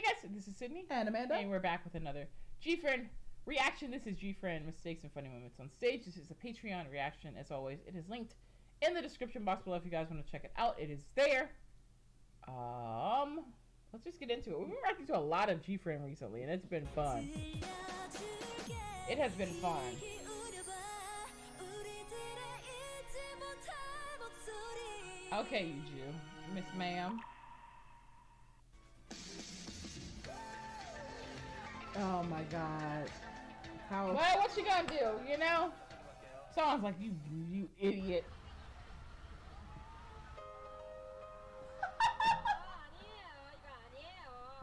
Hey guys, this is Sydney. And Amanda. And we're back with another G Friend reaction. This is G Friend Mistakes and Funny Moments on Stage. This is a Patreon reaction. As always, it is linked in the description box below if you guys want to check it out. It is there. Um, let's just get into it. We've been reacting to a lot of G Friend recently, and it's been fun. It has been fun. Okay, Yuju. Miss Ma'am. Oh my god. How Well, what you gonna do, you know? Sounds like you, you idiot.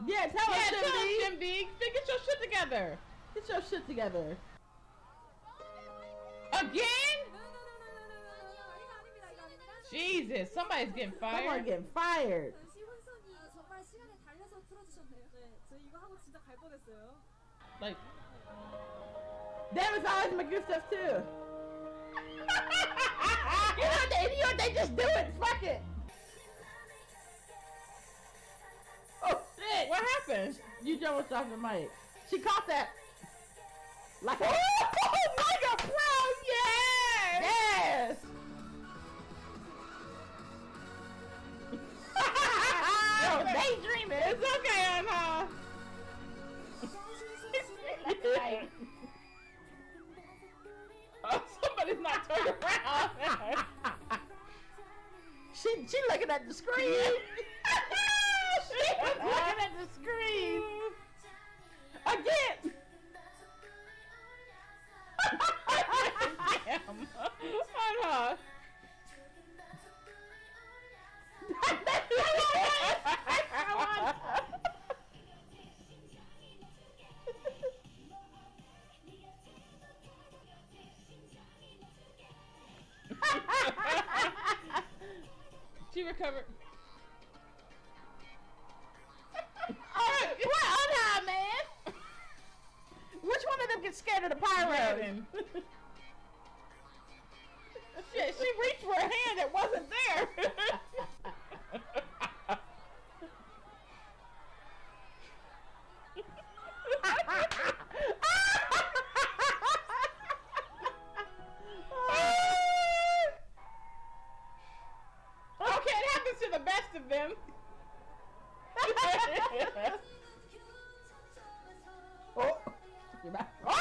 Yeah, tell Yeah, us, tell Jim B. Get your shit together. Get your shit together. Again? Jesus, somebody's getting fired. getting fired. 시훈선이 정말 시간에 달려서 틀어주셨네요. 네, 저 이거 하고 진짜 갈 뻔했어요. Like, Damn, it's always my good stuff too. you know what they, you know what they just do it. Fuck it. Oh shit. what happened? You jumped off the mic. She caught that. Like a Oh, like a Looking at the screen. She to them. oh. You're back.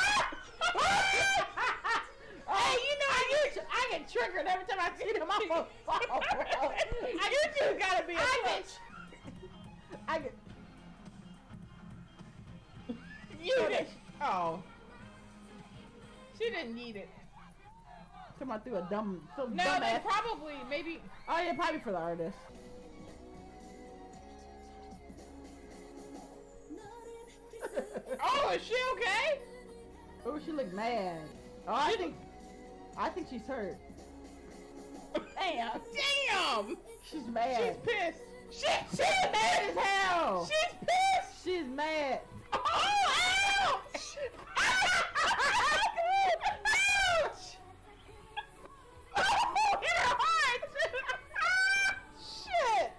Hey, you know I get, I get triggered every time I see them on my phone, bro. you two gotta be a I get, I get, You did. Oh. She didn't need it. come on through a dumb, so No, dumb they ass. probably, maybe. Oh yeah, probably for the artist. Is she okay? oh, she look mad. Oh, I think, I think she's hurt. Damn. Damn. She's mad. She's pissed. She, she's mad mad as hell. She's pissed. She's mad. Oh, ouch. ouch. Oh, hit her hard. Shit.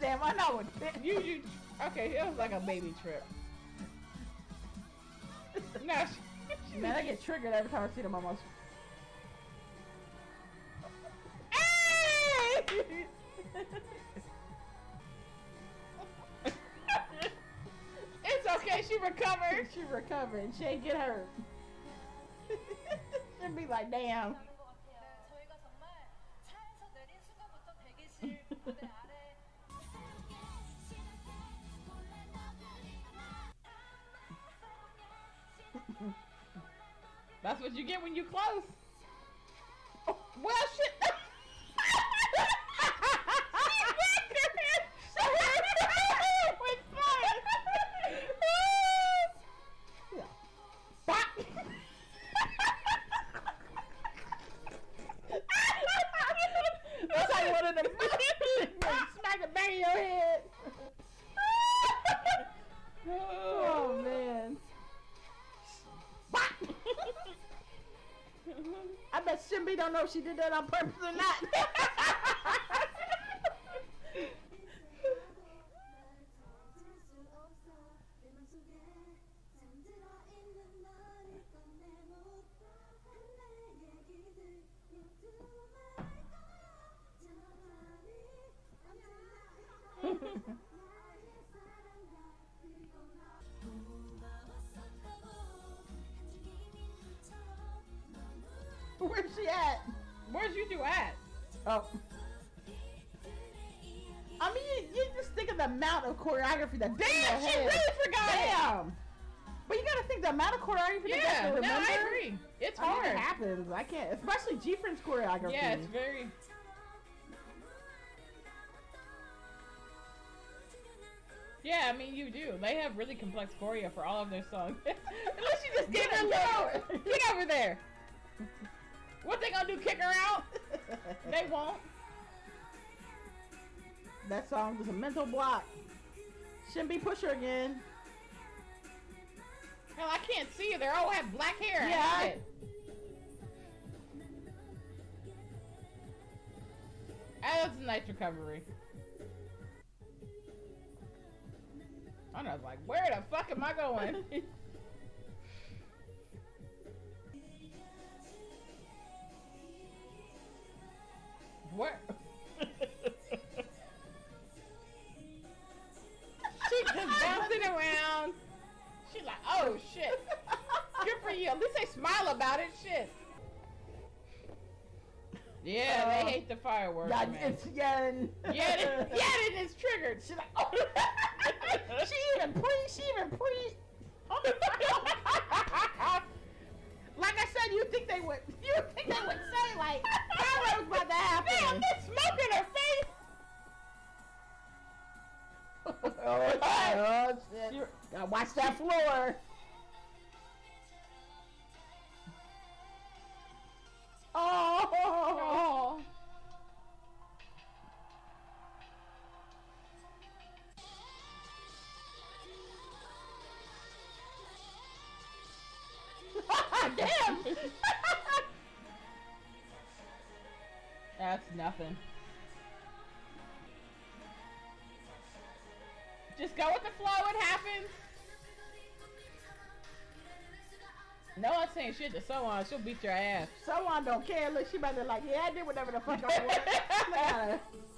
Damn, I know what. You, you, okay, it was like a baby trip. No, she, she, Man, I get triggered every time I see them on my. Hey! it's okay, she recovered. She recovered. She ain't get hurt. She'd be like, damn. That's what you get when you close. Oh, well, shit. That's like one of them. Smack a bang in your head. don't know if she did that on purpose or not. Ha ha ha. Where's she at? Where's Yuju at? Oh. I mean, you, you just think of the amount of choreography that. Damn, she head. really forgot it. But you gotta think the amount of choreography Yeah, got to no. I agree. It's I mean, hard. it happens. I can't, especially G Friend's choreography. yeah, it's very. Yeah, I mean you do. They have really complex choreo for all of their songs. Unless you just get Get her her low. low. Get over there. What they gonna do? Kick her out? They won't. that song was a mental block. Shouldn't be pusher again. Hell, I can't see you. They all have black hair. Yeah. Ah, that's a nice recovery. I was like, where the fuck am I going? Where? She just bouncing around. She like, oh shit. Good for you. At least they smile about it. Shit. Yeah, Uh, they hate the fireworks. Yeah, man. it's it, yeah, it is triggered. She's like, oh. she even pre, she even pre. like I said, you think they would, you think they would say like, fireworks about to happen. Damn, there's smoke in her face. oh shit! Oh, Gotta watch that floor. Oh. Oh. Damn. That's nothing. Just go with the flow. It happens. No one's saying shit to someone. She'll beat your ass. Someone don't care. Look, she about to like, yeah, I did whatever the fuck I want.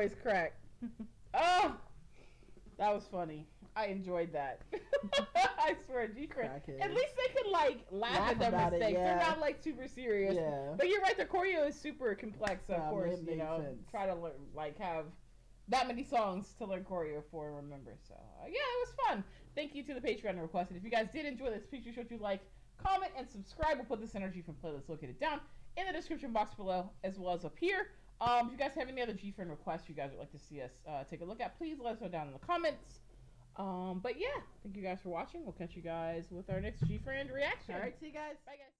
voice crack. Oh, that was funny. I enjoyed that. I swear, G. Crackhead. At least they could like laugh, Laugh at their it, mistakes. They're not like super serious. Yeah. But you're right. The choreo is super complex. So of Um, course, you know, sense. try to learn like have that many songs to learn choreo for and remember. So uh, yeah, it was fun. Thank you to the Patreon who requested. If you guys did enjoy this, please be sure to like, comment, and subscribe. We'll put this G Friend playlist located down in the description box below, as well as up here. Um, if you guys have any other G friend requests you guys would like to see us uh, take a look at, please let us know down in the comments. Um, but yeah, thank you guys for watching. We'll catch you guys with our next G friend reaction. All right, see you guys. Bye guys.